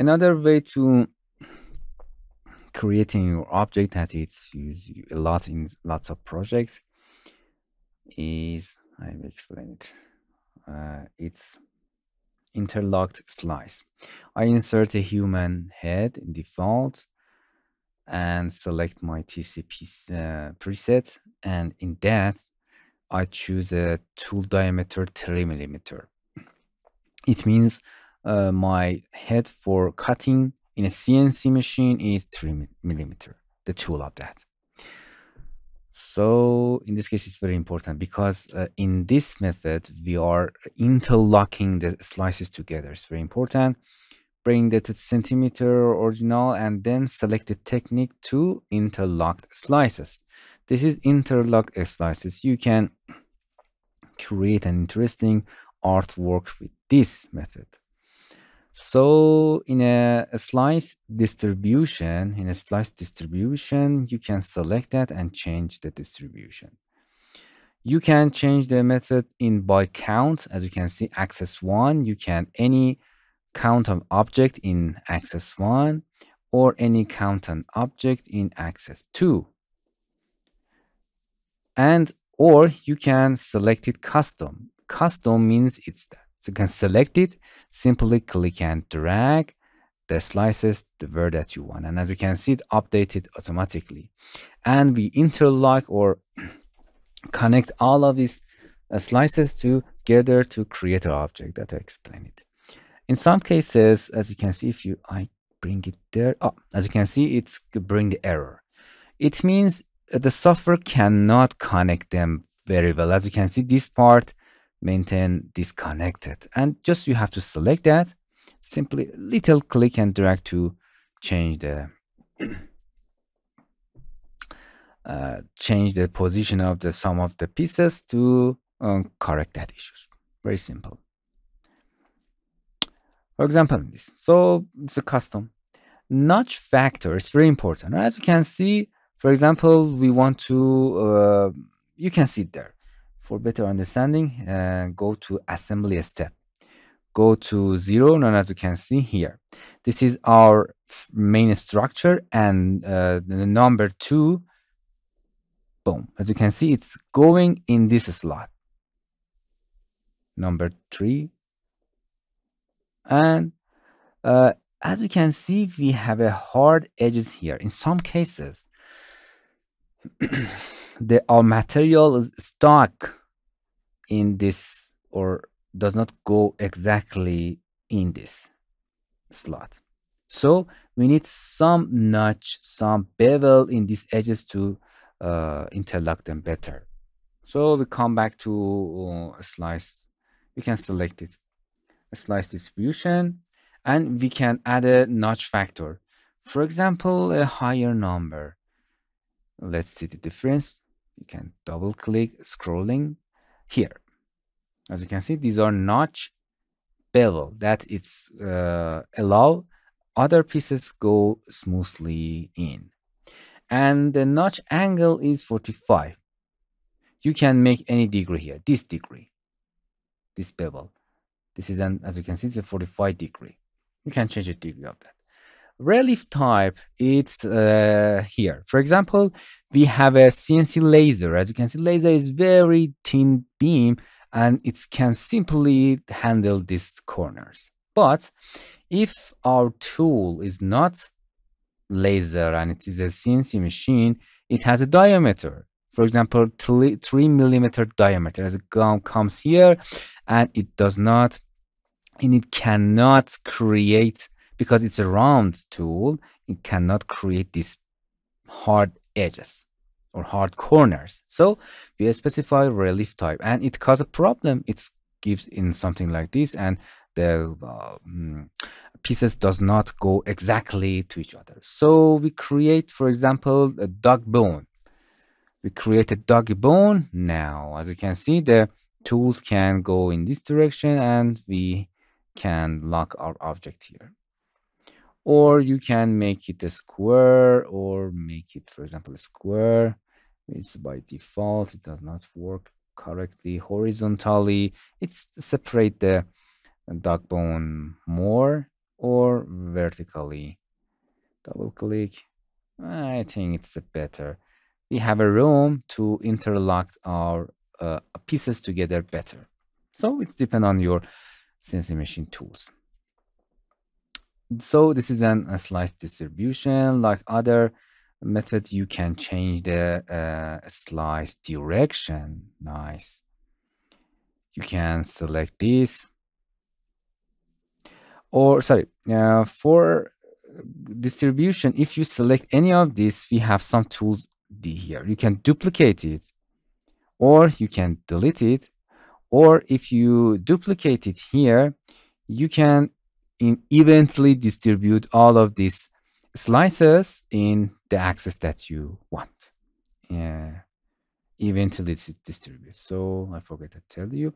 Another way to creating your object that it's used a lot in lots of projects is I will explain it. Uh, it's interlocked slice. I insert a human head in default and select my TCP uh, preset. And in that, I choose a tool diameter 3 millimeter. It means uh, my head for cutting in a CNC machine is 3 millimeter, the tool of that. So in this case, it's very important because uh, in this method, we are interlocking the slices together. It's very important. Bring the to centimeter original and then select the technique to interlocked slices. This is interlocked slices. You can create an interesting artwork with this method. So in a, slice distribution, in a slice distribution, you can select that and change the distribution. You can change the method in by count. As you can see, axis one, you can any count of object in axis one or any count an object in axis two. And or you can select it custom. Custom means it's that so you can select it, simply click and drag the slices the word that you want. And as you can see, it updated automatically. And we interlock or connect all of these uh, slices together to create an object that I explain it. In some cases, as you can see, if you I bring it there, oh, as you can see, it's bring the error. It means the software cannot connect them very well. As you can see, this part maintain disconnected. And just you have to select that simply little click and drag to change the uh, change the position of the some of the pieces to um, correct that issues. Very simple. For example this. So it's a custom. Notch factor is very important. As you can see for example we want to uh, you can see there for better understanding, uh, go to assembly step. Go to zero, and as you can see here. This is our main structure and uh, the number two, boom. As you can see, it's going in this slot. Number three. And uh, as you can see, we have a hard edges here. In some cases, the our material is stuck in this or does not go exactly in this slot. So we need some notch, some bevel in these edges to uh, interlock them better. So we come back to uh, slice. We can select it, a slice distribution, and we can add a notch factor. For example, a higher number. Let's see the difference. You can double click scrolling here. As you can see, these are notch bevel that it's uh, allow other pieces go smoothly in. And the notch angle is 45. You can make any degree here, this degree, this bevel. This is an, as you can see, it's a 45 degree. You can change the degree of that. Relief type, it's uh, here. For example, we have a CNC laser. As you can see, laser is very thin beam and it can simply handle these corners. But if our tool is not laser and it is a CNC machine, it has a diameter. For example, three millimeter diameter as it comes here and it does not, and it cannot create, because it's a round tool, it cannot create these hard edges or hard corners. So we specify relief type and it causes a problem. It gives in something like this and the uh, pieces does not go exactly to each other. So we create, for example, a dog bone. We create a dog bone. Now, as you can see, the tools can go in this direction and we can lock our object here or you can make it a square or make it for example a square. It's by default it does not work correctly horizontally. It's separate the dog bone more or vertically. Double click. I think it's better. We have a room to interlock our uh, pieces together better. So it's depend on your CNC machine tools so this is an, a slice distribution like other method you can change the uh, slice direction. Nice. You can select this. Or sorry uh, for distribution if you select any of these we have some tools here. You can duplicate it or you can delete it or if you duplicate it here you can in eventually distribute all of these slices in the axis that you want. Yeah eventually distribute. So i forgot to tell you.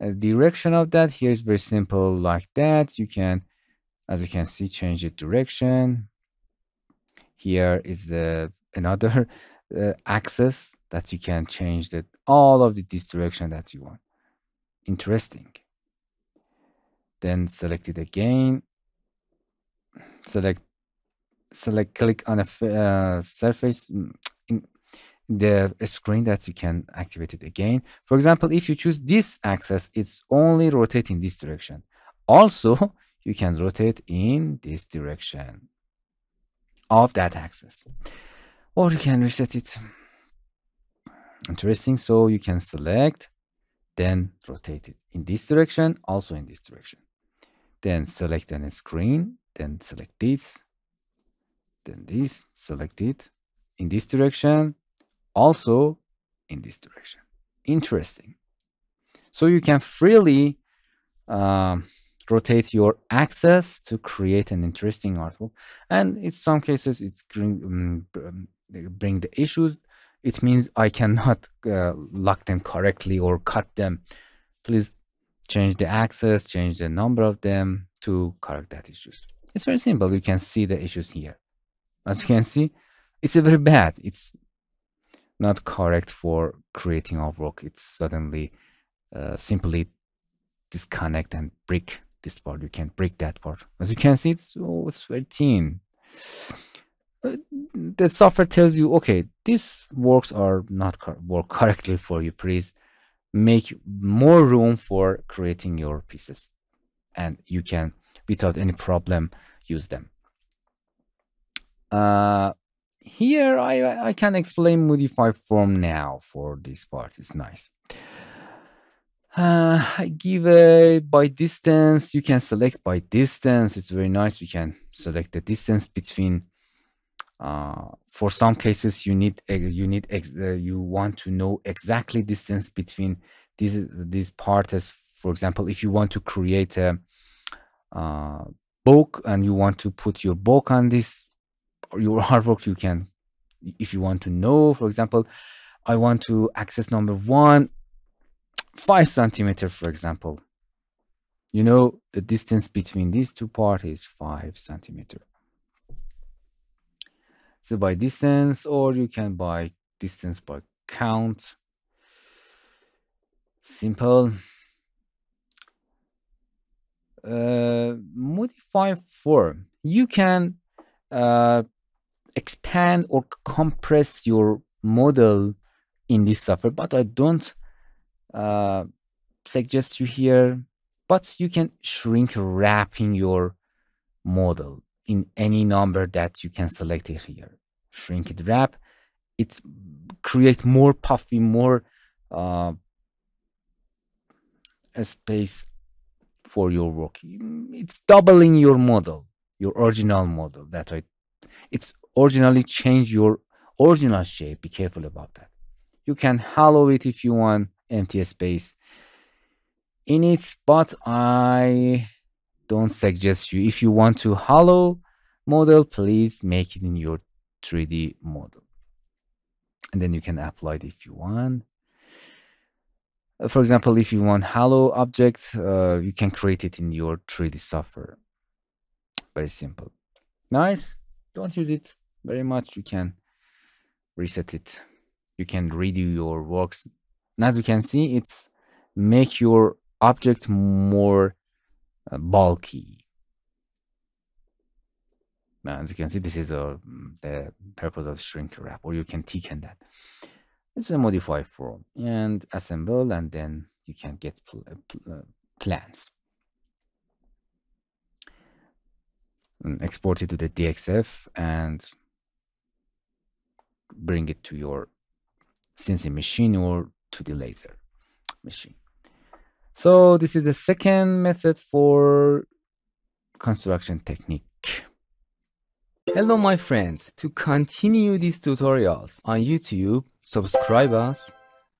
A direction of that here is very simple like that. You can as you can see change the direction. Here is the another uh, axis that you can change that all of the direction that you want. Interesting then select it again. Select select click on a uh, surface mm, in the screen that you can activate it again. For example if you choose this axis it's only rotating this direction. Also you can rotate in this direction of that axis. Or you can reset it. Interesting. So you can select then rotate it in this direction also in this direction then select a screen then select this then this select it. In this direction also in this direction. Interesting. So you can freely um, rotate your axis to create an interesting artwork and in some cases it's bring, um, bring the issues. It means i cannot uh, lock them correctly or cut them. Please change the axis change the number of them to correct that issues. It's very simple. You can see the issues here. As you can see it's very bad. It's not correct for creating our work. it's suddenly uh, simply disconnect and break this part you can break that part as you can see it's, oh, it's very thin. Uh, the software tells you okay these works are not co work correctly for you. Please make more room for creating your pieces and you can without any problem use them uh, here I, I can explain modify form now for this part it's nice uh, I give a by distance. You can select by distance. It's very nice. You can select the distance between. Uh, for some cases, you need you need uh, you want to know exactly distance between these these parts. For example, if you want to create a uh, book and you want to put your book on this your artwork, you can. If you want to know, for example, I want to access number one five centimeter, for example, you know the distance between these two parts is five centimeter. So by distance, or you can by distance by count. Simple. Uh, modify form. You can uh, expand or compress your model in this software, but I don't uh, suggest you here, but you can shrink wrapping your model in any number that you can select it here. Shrink it wrap. It create more puffy, more uh, space for your work. It's doubling your model, your original model that I, it's originally change your original shape. Be careful about that. You can hollow it if you want empty space in it but i don't suggest you. If you want to hollow model please make it in your 3d model. And then you can apply it if you want. Uh, for example if you want hollow object uh, you can create it in your 3d software. Very simple. Nice. Don't use it very much. You can reset it. You can redo your works. And as you can see it's make your object more Uh, bulky as you can see, this is a, the purpose of shrink wrap, or you can thicken that. It's a modify form and assemble, and then you can get pl uh, pl uh, plans. And export it to the DXF and bring it to your CNC machine or to the laser machine. So this is the second method for construction technique. Hello my friends, to continue these tutorials on YouTube, subscribe us,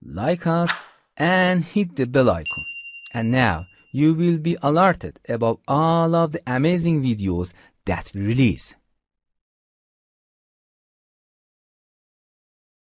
like us, and hit the bell icon. And now you will be alerted about all of the amazing videos that we release.